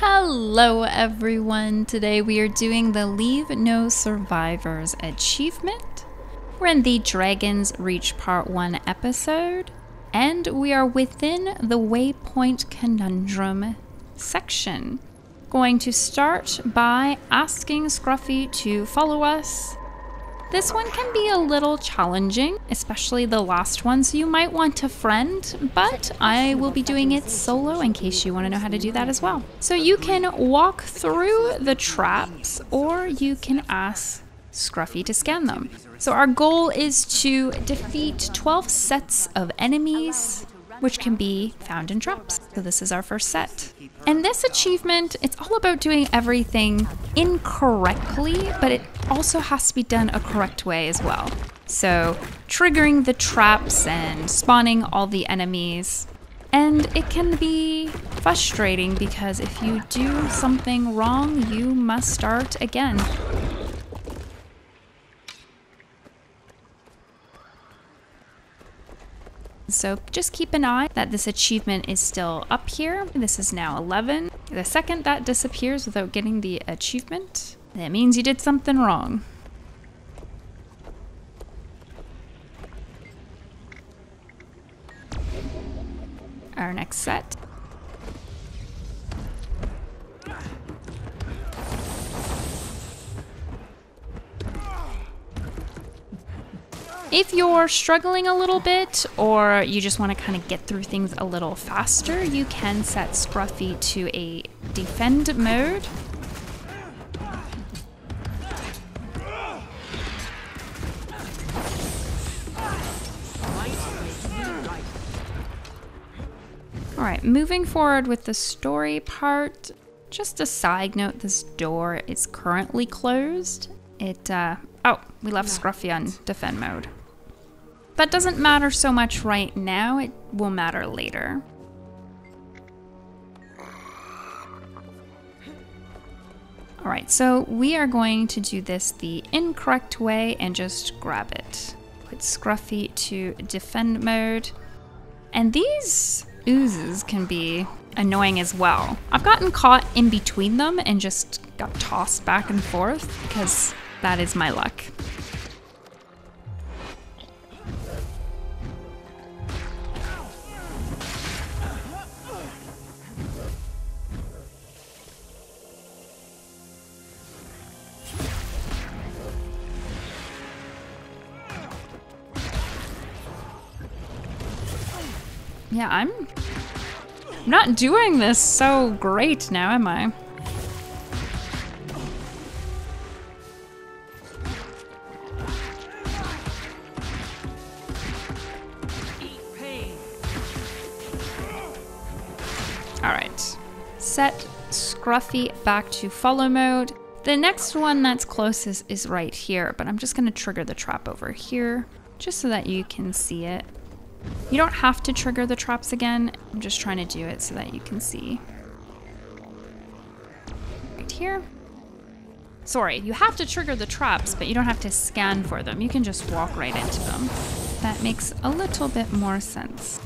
Hello everyone! Today we are doing the Leave No Survivors achievement. We're in the Dragon's Reach Part 1 episode, and we are within the Waypoint Conundrum section. Going to start by asking Scruffy to follow us this one can be a little challenging, especially the last one, so you might want a friend, but I will be doing it solo in case you want to know how to do that as well. So you can walk through the traps or you can ask Scruffy to scan them. So our goal is to defeat 12 sets of enemies which can be found in traps. So this is our first set. And this achievement, it's all about doing everything incorrectly, but it also has to be done a correct way as well. So triggering the traps and spawning all the enemies. And it can be frustrating because if you do something wrong, you must start again. So just keep an eye that this achievement is still up here. This is now 11. The second that disappears without getting the achievement, that means you did something wrong. Our next set If you're struggling a little bit or you just want to kind of get through things a little faster, you can set Scruffy to a defend mode. Alright, moving forward with the story part, just a side note, this door is currently closed. It, uh, oh, we left Scruffy on defend mode. That doesn't matter so much right now, it will matter later. Alright, so we are going to do this the incorrect way and just grab it. Put Scruffy to defend mode. And these oozes can be annoying as well. I've gotten caught in between them and just got tossed back and forth because that is my luck. Yeah, I'm not doing this so great now, am I? Alright. Set Scruffy back to follow mode. The next one that's closest is right here, but I'm just going to trigger the trap over here just so that you can see it. You don't have to trigger the traps again. I'm just trying to do it so that you can see. Right here. Sorry, you have to trigger the traps, but you don't have to scan for them. You can just walk right into them. That makes a little bit more sense.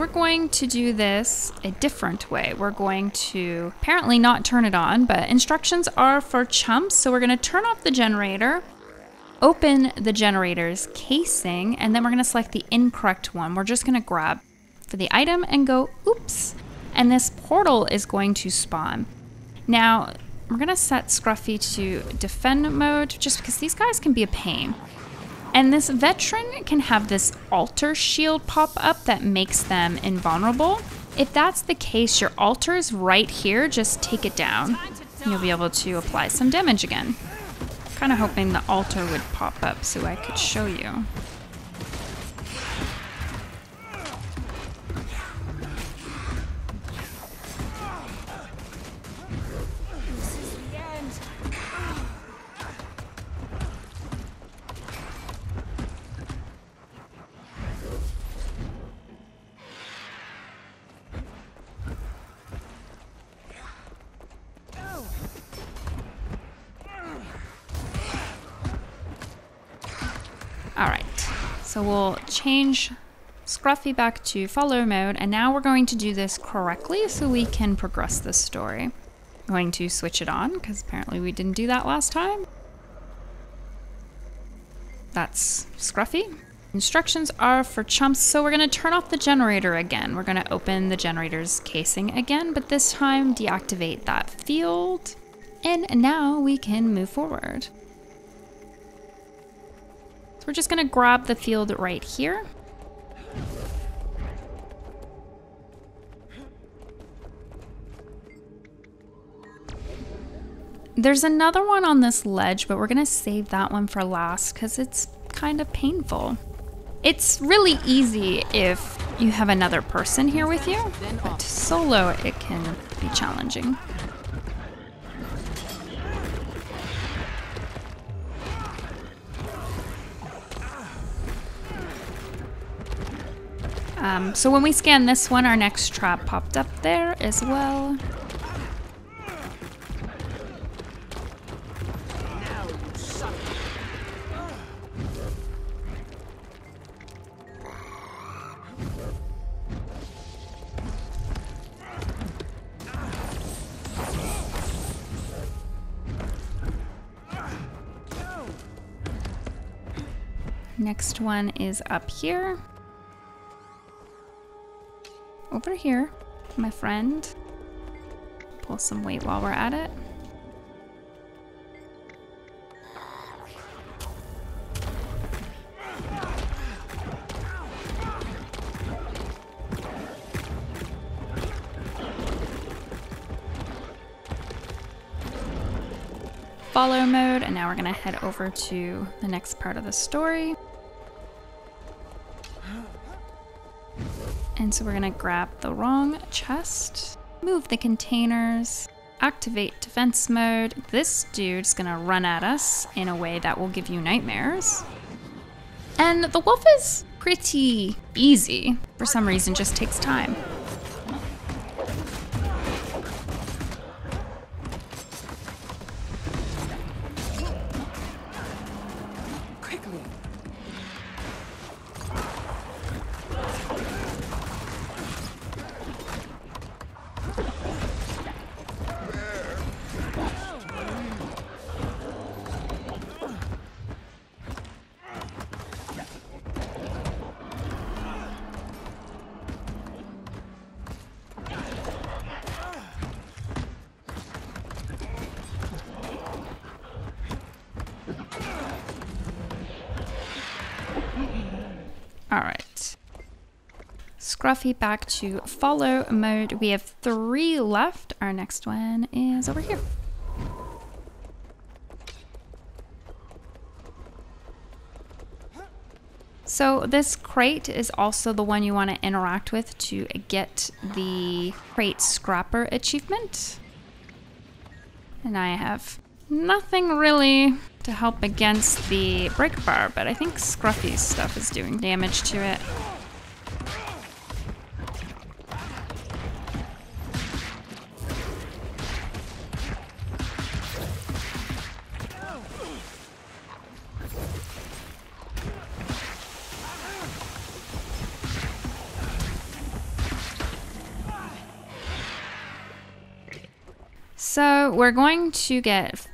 We're going to do this a different way. We're going to apparently not turn it on, but instructions are for chumps. So we're going to turn off the generator, open the generator's casing, and then we're going to select the incorrect one. We're just going to grab for the item and go, oops. And this portal is going to spawn. Now, we're going to set Scruffy to defend mode just because these guys can be a pain. And this veteran can have this altar shield pop up that makes them invulnerable. If that's the case, your altar is right here, just take it down. You'll be able to apply some damage again. Kind of hoping the altar would pop up so I could show you. So we'll change Scruffy back to follow mode, and now we're going to do this correctly so we can progress the story. I'm going to switch it on, because apparently we didn't do that last time. That's Scruffy. Instructions are for chumps, so we're going to turn off the generator again. We're going to open the generator's casing again, but this time deactivate that field. And now we can move forward. We're just to grab the field right here. There's another one on this ledge, but we're to save that one for last because it's kind of painful. It's really easy if you have another person here with you, but solo it can be challenging. Um, so when we scan this one, our next trap popped up there as well. Next one is up here. Over here, my friend. Pull some weight while we're at it. follow mode and now we're gonna head over to the next part of the story. And so we're gonna grab the wrong chest, move the containers, activate defense mode. This dude's gonna run at us in a way that will give you nightmares. And the wolf is pretty easy. For some reason, just takes time. All right. Scruffy back to follow mode. We have three left. Our next one is over here. So this crate is also the one you want to interact with to get the crate scrapper achievement. And I have nothing really to help against the break bar, but I think Scruffy's stuff is doing damage to it. So we're going to get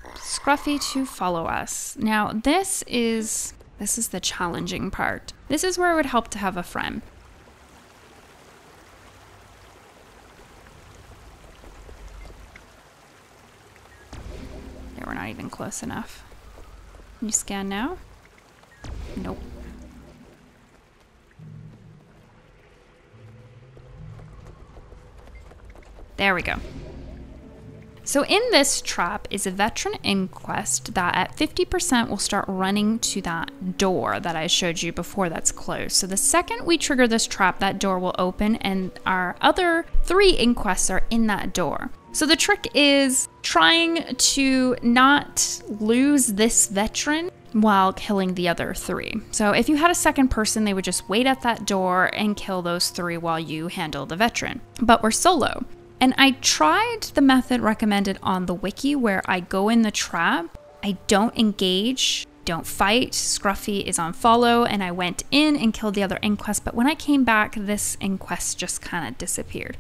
Scruffy to follow us. Now this is this is the challenging part. This is where it would help to have a friend. Yeah, we're not even close enough. Can you scan now? Nope. There we go. So in this trap is a veteran inquest that at 50% will start running to that door that I showed you before that's closed. So the second we trigger this trap, that door will open and our other three inquests are in that door. So the trick is trying to not lose this veteran while killing the other three. So if you had a second person, they would just wait at that door and kill those three while you handle the veteran. But we're solo. And I tried the method recommended on the wiki where I go in the trap, I don't engage don't fight. Scruffy is on follow, and I went in and killed the other inquest. But when I came back, this inquest just kind of disappeared.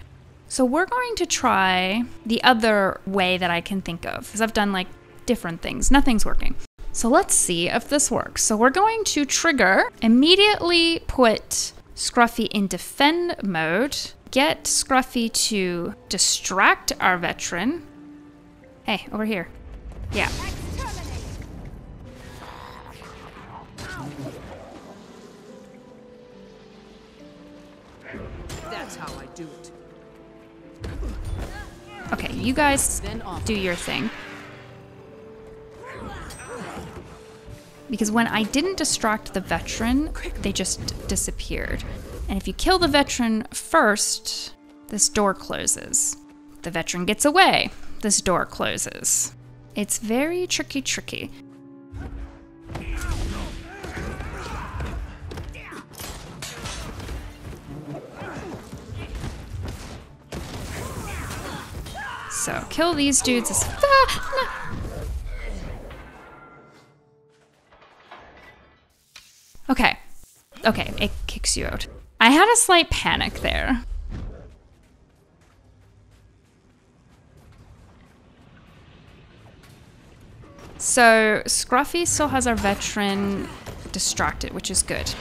So we're going to try the other way that I can think of, because I've done like different things. Nothing's working. So let's see if this works. So we're going to trigger, immediately put Scruffy in defend mode, get Scruffy to distract our veteran. Hey, over here. Yeah. That's how I do it. Okay, you guys do your thing. Because when I didn't distract the veteran, they just disappeared. And if you kill the veteran first, this door closes. The veteran gets away, this door closes. It's very tricky, tricky. So kill these dudes as fa- ah, Okay. Okay, it kicks you out. I had a slight panic there. So Scruffy still has our veteran distracted, which is good.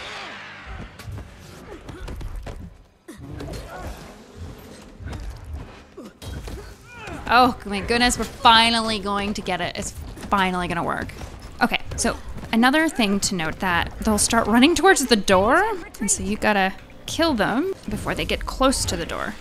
Oh my goodness, we're finally going to get it. It's finally gonna work. Okay, so another thing to note that they'll start running towards the door, and so you gotta kill them before they get close to the door.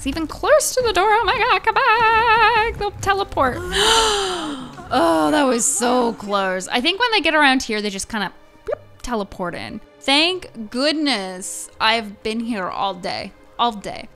It's even close to the door. Oh my god, come back! They'll teleport. oh, that was so close. I think when they get around here, they just kind of teleport in. Thank goodness I've been here all day. All day.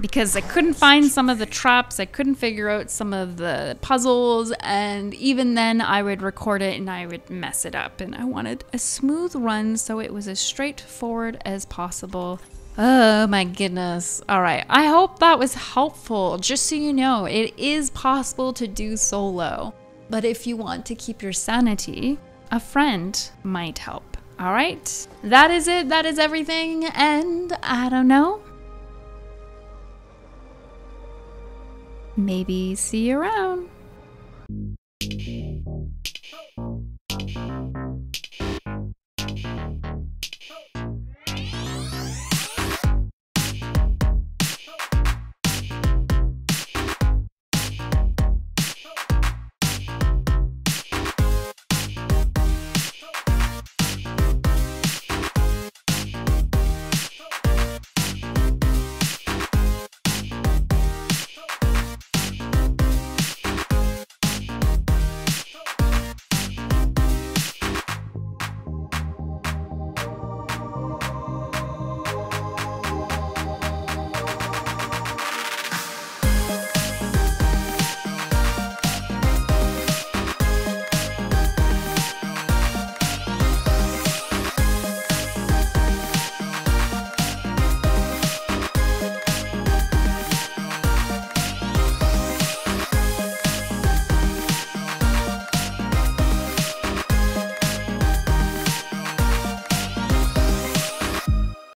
Because I couldn't find some of the traps, I couldn't figure out some of the puzzles, and even then I would record it and I would mess it up. And I wanted a smooth run so it was as straightforward as possible. Oh my goodness. All right. I hope that was helpful. Just so you know, it is possible to do solo. But if you want to keep your sanity, a friend might help. All right. That is it. That is everything. And I don't know. Maybe see you around.